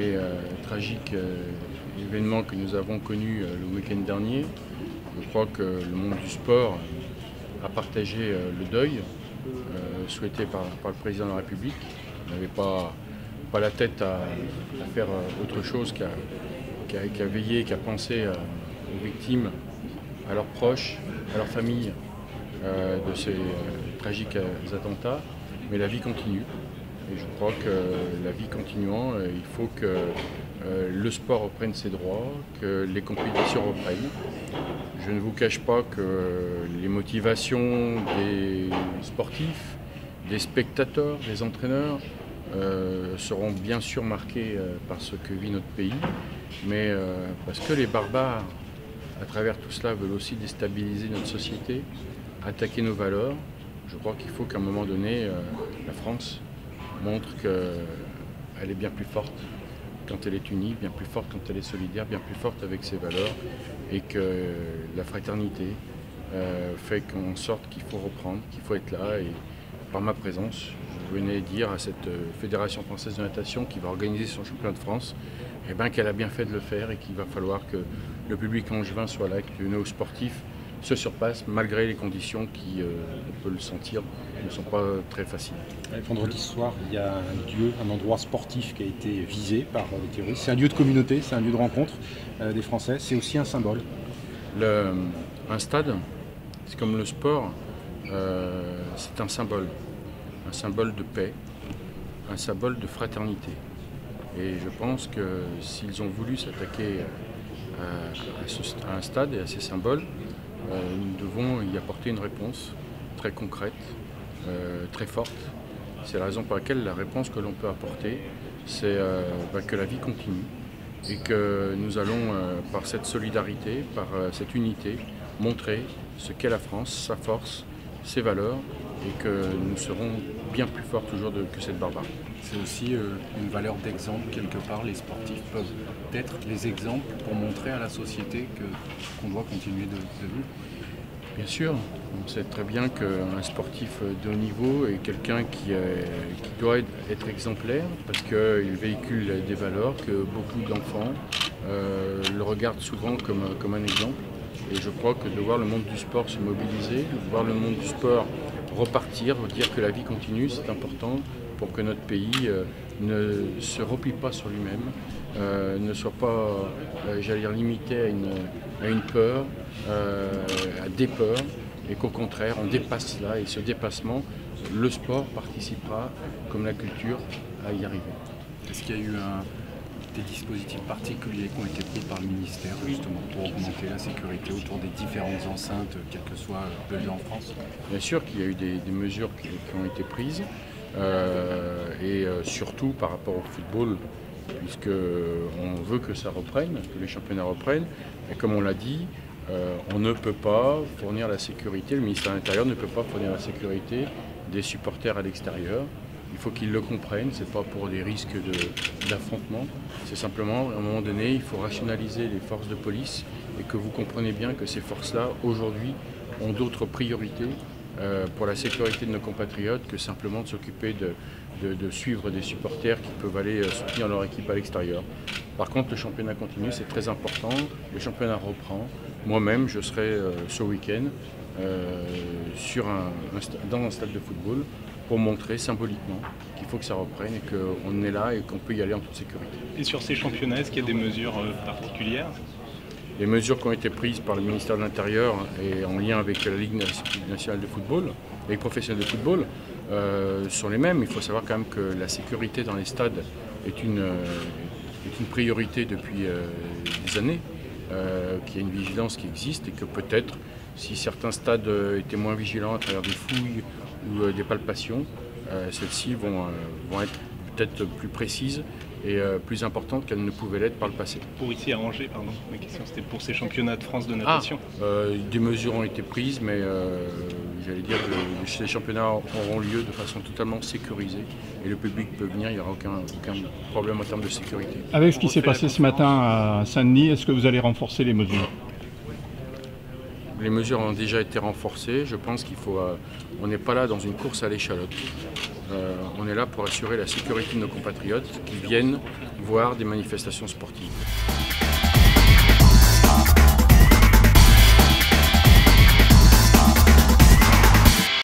et tragique événement que nous avons connu le week-end dernier. Je crois que le monde du sport a partagé le deuil souhaité par, le président de la République. Il n'avait pas, pas la tête à, faire autre chose qu'à veiller, qu'à penser aux victimes, à leurs proches, à leurs familles de ces tragiques attentats. Mais la vie continue. Et je crois que la vie continuant, euh, il faut que euh, le sport reprenne ses droits, que les compétitions reprennent. Je ne vous cache pas que les motivations des sportifs, des spectateurs, des entraîneurs euh, seront bien sûr marquées par ce que vit notre pays, mais parce que les barbares, à travers tout cela, veulent aussi déstabiliser notre société, attaquer nos valeurs, je crois qu'il faut qu'à un moment donné, la France montre qu'elle est bien plus forte quand elle est unie, bien plus forte quand elle est solidaire, bien plus forte avec ses valeurs et que la fraternité euh, fait qu'en sorte qu'il faut reprendre, qu'il faut être là et par ma présence, je venais dire à cette euh, Fédération française de natation qui va organiser son championnat de France eh ben, qu'elle a bien fait de le faire et qu'il va falloir que le public angevin soit là, que nos sportifs se surpasse malgré les conditions qui, euh, on peut le sentir, ne sont pas très faciles. Vendredi soir, il y a un lieu, un endroit sportif qui a été visé par les terroristes. C'est un lieu de communauté, c'est un lieu de rencontre euh, des Français, c'est aussi un symbole. un stade, c'est comme le sport, euh, c'est un symbole. Un symbole de paix, un symbole de fraternité. Et je pense que s'ils ont voulu s'attaquer à, un stade et à ces symboles, euh, nous devons y apporter une réponse très concrète, euh, très forte. C'est la raison pour laquelle la réponse que l'on peut apporter, c'est euh, bah, que la vie continue et que nous allons, par cette solidarité, par cette unité, montrer ce qu'est la France, sa force, ses valeurs et que nous serons bien plus forts toujours que cette barbarie. C'est aussi une valeur d'exemple quelque part. Les sportifs peuvent être les exemples pour montrer à la société qu'on doit continuer de, vivre Bien sûr, on sait très bien qu'un sportif de haut niveau est quelqu'un qui, doit être exemplaire parce qu'il véhicule des valeurs que beaucoup d'enfants euh, le regardent souvent comme, comme un exemple. Et je crois que de voir le monde du sport se mobiliser, de voir le monde du sport repartir, dire que la vie continue, c'est important pour que notre pays euh, ne se replie pas sur lui-même, euh, ne soit pas, euh, j'allais dire, limité à une, peur, à des peurs, et qu'au contraire, on dépasse cela, et ce dépassement, le sport participera, comme la culture, à y arriver. Est-ce qu'il y a eu des dispositifs particuliers qui ont été pris par le ministère justement pour augmenter la sécurité autour des différentes enceintes, quel que soit le lieu en France Bien sûr qu'il y a eu des, mesures qui, ont été prises. Euh, et euh, surtout par rapport au football, puisqu'on veut que ça reprenne, que les championnats reprennent. Et comme on l'a dit, euh, on ne peut pas fournir la sécurité, le ministère de l'Intérieur ne peut pas fournir la sécurité des supporters à l'extérieur. Il faut qu'ils le comprennent, ce n'est pas pour des risques d'affrontement, c'est simplement à un moment donné, il faut rationaliser les forces de police et que vous comprenez bien que ces forces-là, aujourd'hui, ont d'autres priorités euh, pour la sécurité de nos compatriotes que simplement de s'occuper de, suivre des supporters qui peuvent aller euh, soutenir leur équipe à l'extérieur. Par contre, le championnat continue, c'est très important. Le championnat reprend. Moi-même, je serai euh, ce week-end dans un stade de football pour montrer symboliquement qu'il faut que ça reprenne et qu'on est là et qu'on peut y aller en toute sécurité. Et sur ces championnats, est-ce qu'il y a des mesures particulières? Les mesures qui ont été prises par le ministère de l'Intérieur et en lien avec la Ligue nationale de football, les professionnels de football, euh, sont les mêmes. Il faut savoir quand même que la sécurité dans les stades est une, euh, une priorité depuis euh, des années, qu'il y a une vigilance qui existe et que peut-être si certains stades étaient moins vigilants à travers des fouilles ou des palpations, celles-ci vont, vont être peut-être plus précises et euh, plus importante qu'elle ne pouvait l'être par le passé. Pour ici à Angers, pardon, ma question c'était pour ces championnats de France de natation ah, euh, Des mesures ont été prises, mais euh, j'allais dire que ces championnats auront lieu de façon totalement sécurisée et le public peut venir, il n'y aura aucun, aucun problème en termes de sécurité. Avec ce qui s'est passé ce matin à Saint-Denis, est-ce que vous allez renforcer les mesures? Les mesures ont déjà été renforcées. Je pense qu'il faut. on n'est pas là dans une course à l'échalote. on est là pour assurer la sécurité de nos compatriotes qui viennent voir des manifestations sportives.